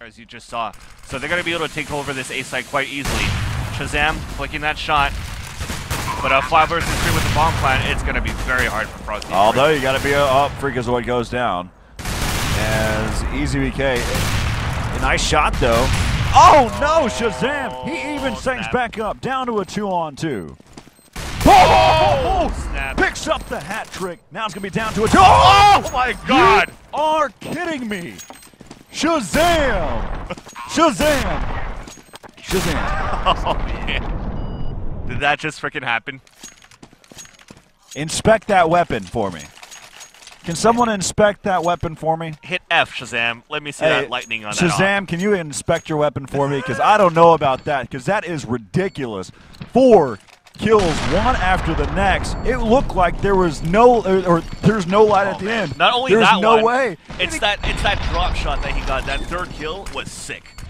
as you just saw. So they're going to be able to take over this A site quite easily. Shahzam flicking that shot. But uh, a 5 versus 3 with the bomb plant, it's going to be very hard for Frosty. Although you got to be up, Freakazoid goes down. As Easy BK, a eh, nice shot though. Oh no, Shahzam! He even Oh, sinks back up, down to a two on two. Oh, snap. Picks up the hat trick. Now it's gonna be down to a two. Oh, oh, my God. You are kidding me! Shahzam! Shahzam! Shahzam! Oh, man. Did that just freaking happen? Inspect that weapon for me. Can someone inspect that weapon for me? Hit F, Shahzam. Let me see Hey, that lightning on that. Shahzam, can you inspect your weapon for me? Because I don't know about that. Because that is ridiculous. Four kills, one after the next. It looked like there was no, or, or there's no light at oh, the end. Not only there's that no one, way. It's that it's that drop shot that he got. That third kill was sick.